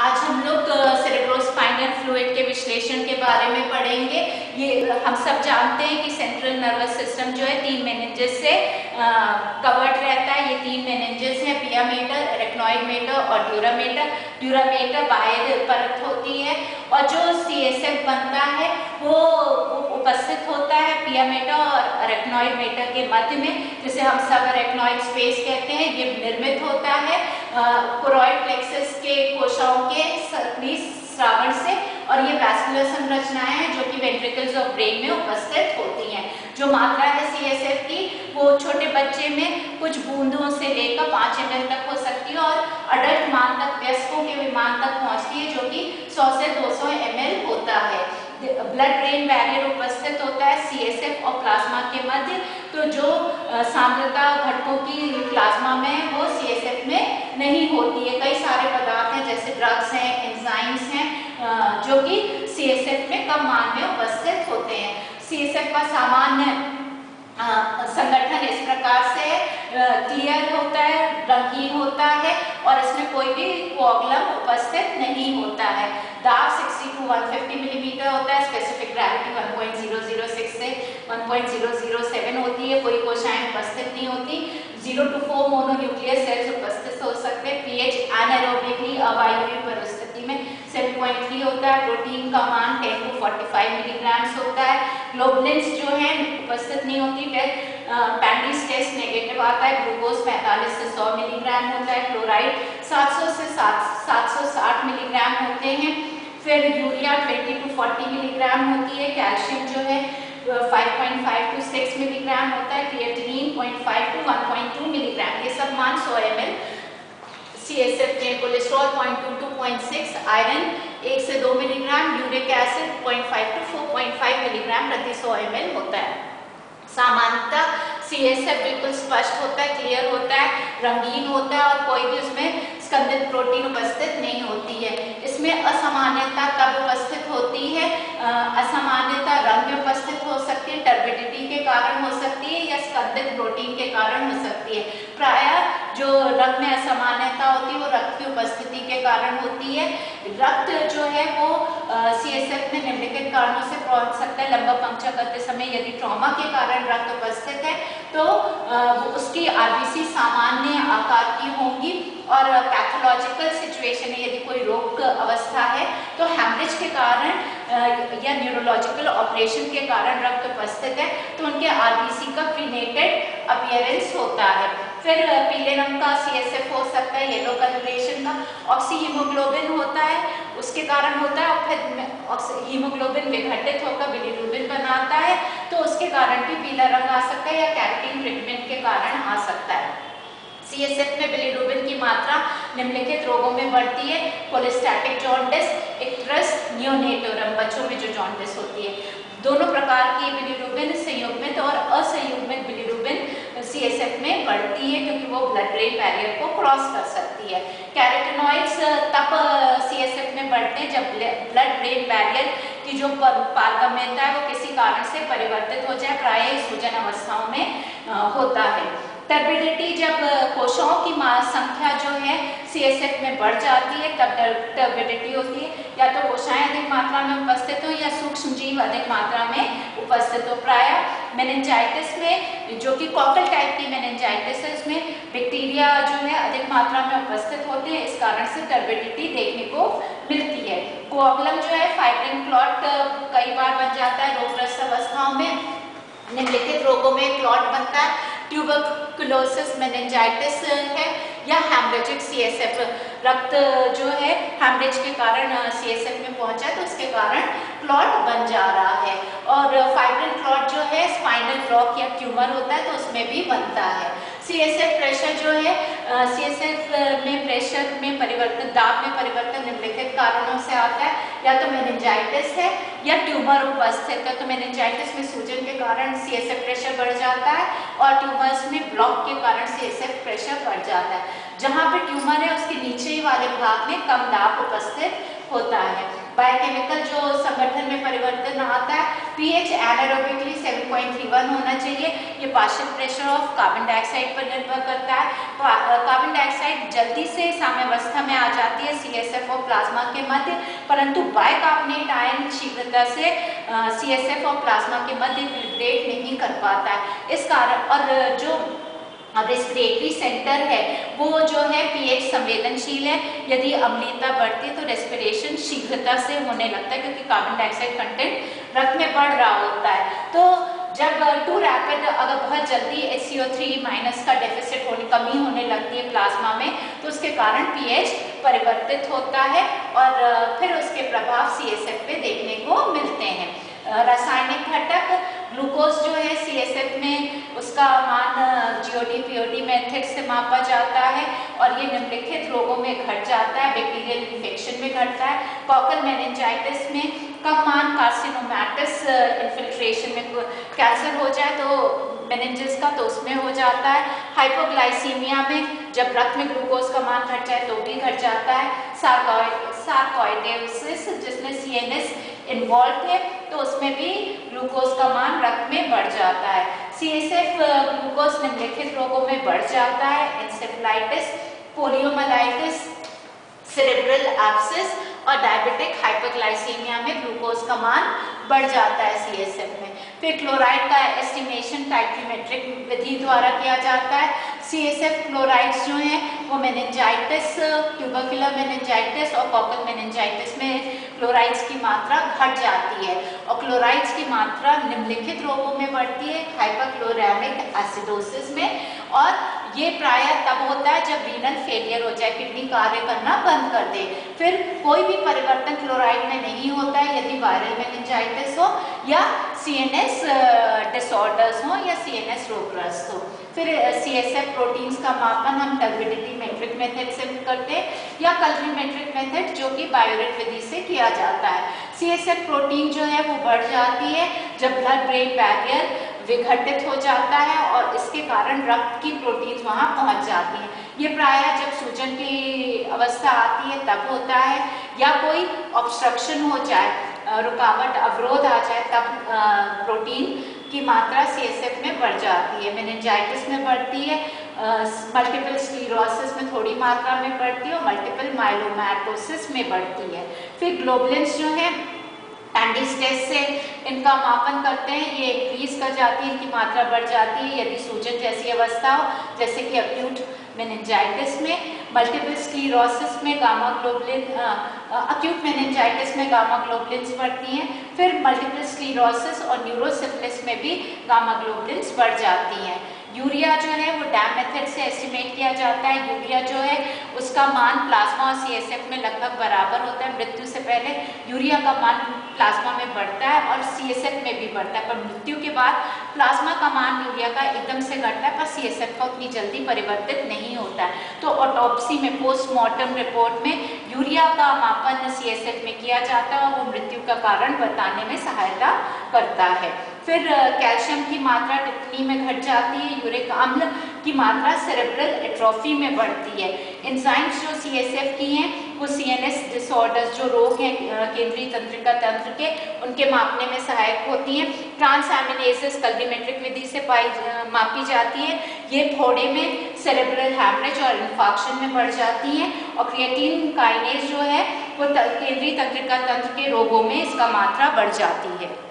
आज हम लोग सेरेब्रोस्पाइनल फ्लूइड के विश्लेषण के बारे में पढ़ेंगे। ये, हम सब जानते हैं कि सेंट्रल नर्वस सिस्टम जो है, तीन मेनेजेस से कवर्ड रहता है। ये तीन मेनेजेस हैं, पिया मेटर मेटर और ड्यूरामेटर ड्यूरामेटर बाहर परत होती है और जो सीएसएफ बनता है, वो उपस्थित होता है पिया मेटर और रेक्नॉइड मेटर के मध्य में। जिसे हम सब रेक्नॉइड स्पेस कहते हैं, ये निर्मित होता है। कोरॉइड के कोशाओं के सक्रिय श्रावण से और ये वैस्कुलर संरचनाएँ हैं जो कि वेंट्रिकल्स ऑफ़ ब्रेन में उपस्थित होती हैं। जो मात्रा है सीएसएफ की, वो छोटे बच्चे में कुछ बूंदों से लेकर पाँच एम तक हो सकती है और अडल्ट मान तक, वयस्कों के विमान तक पहुँचती है, जो कि 100 से 200 एम होता है। ब्लड ब्रेन बैरियर उपस्थित होता है सीएसएफ और प्लाज्मा के मध्य। तो जो सांद्रता घटकों की प्लाज्मा में वो सीएसएफ में नहीं होती है। कई सारे पदार्थ हैं, जैसे ड्रग्स हैं एंजाइम्स हैं जो कि सीएसएफ में कम मान में उपस्थित होते हैं। सीएसएफ का सामान्य संगठन इस प्रकार से क्लियर होता है, रंगीन होता है और इसमें कोई भी प्रॉब्लम उपस्थित नहीं होता है। दाब 60 टू 150 मिलीमीटर होता है स्पेसिफिक ग्रेविटी 1.006 से 1.007 होती है, कोई कोशाएँ उपस्थित नहीं होती। Zero to four mononuclear cells उपस्थित हो सकते हैं। पीएच एनारोबिकली अवायवीय परिस्थिति में 7.3 होता है, प्रोटीन का मान 10 टू 45 मिलीग्राम्स होता है। ग्लोबुलिन्स जो है, उपस्थित नहीं होती, फिर पैंडिस टेस्ट नेगेटिव आता है, ग्लूकोज 45 से 100 मिलीग्राम होता है, क्लोराइड 700 से 760 मिलीग्राम होते हैं। फिर यूरिया 20 टू 40 मिलीग्राम होती है, कैल्शियम जो है 5.5 टू 6 मिलीग्राम होता है क्रिएटिनिन 0.5 टू 1.2 मिलीग्राम ये सब मान 100 M L C S F में कोलेस्ट्रॉल 0.2 टू 0.6 आयरन एक से दो milligram uric acid 0.5 to 4.5 milligram प्रति 100 एम होता है। सामान्यतः सी एस एफ़ बिल्कुल स्पष्ट होता है क्लियर होता है, रंगीन होता है और कोई भी स्कंदित प्रोटीन उपस्थित नहीं होती है। इसमें असामान्यता कब उपस्थित होती है? असामान्यता रंग में उपस्थित हो सकती है टर्बिडिटी के कारण हो सकती है या स्कंदित प्रोटीन के कारण हो सकती है। प्राय जो रक्त में असामान्यता होती है वो रक्त की उपस्थिति के कारण होती है। रक्त जो है वो सी एस एफ़ में निम्नलिखित कारणों से पहुँच सकता है। लंबा पंक्चर करते समय यदि ट्रॉमा के कारण रक्त उपस्थित है तो आ, उसकी आरबीसी सामान्य आकार की होंगी। और पैथोलॉजिकल सिचुएशन है यदि कोई रोग अवस्था है तो हेमरेज के कारण या न्यूरोलॉजिकल ऑपरेशन के कारण रक्त उपस्थित है तो उनके आरबीसी का प्रीनेटेड अपियरेंस होता है। फिर पीले रंग का सीएसएफ हो सकता है येलो कलरेशन का ऑक्सी हीमोग्लोबिन होता है, उसके कारण होता है और फिर हीमोग्लोबिन विघटित होकर बिलीरुबिन बनाता है तो उसके कारण भी पीला रंग आ सकता है या कैरेटिन ट्रीटमेंट के कारण आ सकता है। सीएसएफ में बिलीरुबिन की मात्रा निम्नलिखित रोगों में बढ़ती है। कोलेस्टैटिक जॉन्डिस इक्ट्रस नियोनेटोरम बच्चों में जो जॉन्डिस होती है। दोनों प्रकार की बिलीरुबिन संयुग्मित और असंयुग्मित बिलीरुबिन सीएसएफ में बढ़ती है क्योंकि वो ब्लड ब्रेन बैरियर को क्रॉस कर सकती है। कैरेटिनॉइड्स तब सीएसएफ में बढ़ते हैं जब ब्लड ब्रेन बैरियर की जो पारगम्यता है वो किसी कारण से परिवर्तित हो जाए, प्राय सूजन अवस्थाओं में होता है। टर्बिडिटी जब कोशाओं की संख्या जो है सीएसएफ में बढ़ जाती है, तब टर्बिडिटी होती है। या तो कोशाएँ अधिक मात्रा में उपस्थित हो या सूक्ष्म जीव अधिक मात्रा में उपस्थित हो। प्राय मेनेंजाइटिस में, जो कि कॉकल टाइप की मेनेंजाइटिस है उसमें बैक्टीरिया जो है, अधिक मात्रा में उपस्थित होते हैं। इस कारण से टर्बिडिटी देखने को मिलती है। कोअगलम जो है फाइब्रिन क्लॉट कई बार बन जाता है रोगग्रस्त अवस्थाओं में। निम्नलिखित रोगों में क्लॉट बनता है। ट्यूबरकुलोसिस मेनेंजाइटिस है, या हेमरेजिक सीएसएफ रक्त जो है हेमरेज के कारण सीएसएफ में पहुँचा है तो उसके कारण क्लॉट बन जा रहा है। और फाइब्रिन क्लॉट जो है स्पाइनल ब्लॉक या ट्यूमर होता है तो उसमें भी बनता है। सीएसएफ प्रेशर जो है सीएसएफ में प्रेशर में परिवर्तन, दाब में परिवर्तन निम्नलिखित कारणों से आता है। या तो मेनिंजाइटिस है, या ट्यूमर उपस्थित है। तो मेनिंजाइटिस में सूजन के कारण सीएसएफ प्रेशर बढ़ जाता है और ट्यूमर्स में ब्लॉक के कारण सीएसएफ प्रेशर बढ़ जाता है। जहाँ पे ट्यूमर है, उसके नीचे वाले भाग में कम दाब उपस्थित होता है। बायोकेमिकल जो संगठन में परिवर्तन आता है पीएच एनारोबिकली 7.31 होना चाहिए। ये partial pressure of carbon dioxide पर निर्भर करता है। कार्बन डाइऑक्साइड जल्दी से साम्यावस्था में आ जाती है सी सीएसएफ और प्लाज्मा के मध्य, परंतु बायकार्बोनेट आयन शीघ्रता से सी सीएसएफ और प्लाज्मा के मध्य विब्रेट नहीं कर पाता है। इस कारण, और जो रेस्पिरेटरी सेंटर है, वो जो है पीएच संवेदनशील है। यदि अम्लीयता बढ़ती है तो रेस्पिरेशन शीघ्रता से होने लगता है क्योंकि कार्बन डाइऑक्साइड कंटेंट रक्त में बढ़ रहा होता है। तो जब टू रैपिड अगर बहुत जल्दी एच माइनस का डेफिसिट होने, कमी होने लगती है प्लाज्मा में तो उसके कारण पीएच परिवर्तित होता है और फिर उसके प्रभाव सीएसएफ पे देखने को मिलते हैं। रासायनिक घटक ग्लूकोज जो है सीएसएफ में, उसका मान जीओडी पीओडी मेथड से मापा जाता है और ये निम्नलिखित रोगों में घट जाता है बैक्टीरियल इन्फेक्शन में घटता है। कॉकल मेनिंजाइटिस में कम मान कार्सिनोमैटिस इन्फिल्ट्रेशन में कैंसर हो जाए तो मेनेंजिस का तो उसमें हो जाता है। हाइपोग्लाइसीमिया में जब रक्त में ग्लूकोज का मान घट जाए तो भी घट जाता है। सार्कोइडेसिस जिसमें सीएनएस इन्वॉल्व है तो उसमें भी ग्लूकोज का मान रक्त में बढ़ जाता है। सी एस एफ़ ग्लूकोज निम्नलिखित रोगों में बढ़ जाता है। इंसेफ्लाइटिस पोलियोमलाइटिस सेरेब्रल एब्सिस और डायबिटिक हाइपरग्लाइसीमिया में ग्लूकोज का मान बढ़ जाता है सीएसएफ में। फिर क्लोराइड का एस्टिमेशन टाइट्रीमेट्रिक विधि द्वारा किया जाता है। सीएसएफ क्लोराइड्स जो हैं, वो मेनिंजाइटिस ट्यूबरकुलर मेनिंजाइटिस और कॉकल मेनिंजाइटिस में क्लोराइड्स की मात्रा घट जाती है और क्लोराइड्स की मात्रा निम्नलिखित रोगों में बढ़ती है हाइपरक्लोरामिक एसिडोसिस में और ये प्राय तब होता है जब रीनल फेलियर हो जाए किडनी कार्य करना बंद कर दे। फिर कोई भी परिवर्तन क्लोराइड में नहीं होता है, यदि वायरल मेनिंजाइटिस हो या सीएनएस डिसऑर्डर्स हो या सीएनएस रोगग्रस्त हो। फिर सीएसएफ प्रोटीन्स का मापन हम टर्बिडिटी मेट्रिक मेथड से करते हैं या कल्वीमेट्रिक मेथड जो कि बायोरेट विधि से किया जाता है। सीएसएफ प्रोटीन जो है वो बढ़ जाती है जब ब्लड ब्रेन बैरियर विघटित हो जाता है और इसके कारण रक्त की प्रोटीन वहाँ पहुँच जाती हैं। ये प्रायः जब सूजन की अवस्था आती है, तब होता है या कोई ऑब्स्ट्रक्शन हो जाए रुकावट, अवरोध आ जाए, तब प्रोटीन की मात्रा सीएसएफ में बढ़ जाती है मेनिंजाइटिस में बढ़ती है मल्टीपल स्क्लीरोसिस में थोड़ी मात्रा में बढ़ती है और मल्टीपल माइलोमैटोसिस में बढ़ती है। फिर ग्लोबलिन्स जो है एंडीज टेस्ट से इनका मापन करते हैं। ये इंक्रीज कर जाती है, इनकी मात्रा बढ़ जाती है। यदि सूजन जैसी अवस्था हो, जैसे कि अक्यूट मेनिंजाइटिस में मल्टीपल स्क्लीरोसिस में गामा ग्लोबलिन अक्यूट मेनिंजाइटिस में गामा ग्लोबलिन्स बढ़ती हैं। फिर मल्टीपल स्क्लीरोसिस और न्यूरोसिफिलिस में भी गामा ग्लोबलिन्स बढ़ जाती हैं। यूरिया जो है, वो डैम मेथड से एस्टिमेट किया जाता है। यूरिया जो है, उसका मान प्लाज्मा और सीएसएफ में लगभग बराबर होता है। मृत्यु से पहले यूरिया का मान प्लाज्मा में बढ़ता है और सीएसएफ में भी बढ़ता है। पर मृत्यु के बाद प्लाज्मा का मान यूरिया का एकदम से घटता है, पर सीएसएफ का उतनी जल्दी परिवर्तित नहीं होता है। तो ऑटोपसी में पोस्टमार्टम रिपोर्ट में यूरिया का मापन सीएसएफ में किया जाता है और वो मृत्यु का कारण बताने में सहायता करता है। फिर कैल्शियम की मात्रा टिप्पणी में घट जाती है? यूरिक अम्ल की मात्रा सेरेब्रल एट्रोफी में बढ़ती है। इंजाइम्स जो सीएसएफ की हैं, वो सीएनएस डिसऑर्डर्स जो रोग हैं केंद्रीय तंत्रिका तंत्र के, उनके मापने में सहायक होती हैं। ट्रांसएमिनेसिस कल्वीमेट्रिक विधि से पाई मापी जाती है। ये फोड़े में सेरेब्रल हैमरेज और इन्फॉक्शन में बढ़ जाती हैं। और क्रिएटिन काइनेज जो है, वो केंद्रीय तंत्रिका तंत्र के रोगों में इसका मात्रा बढ़ जाती है।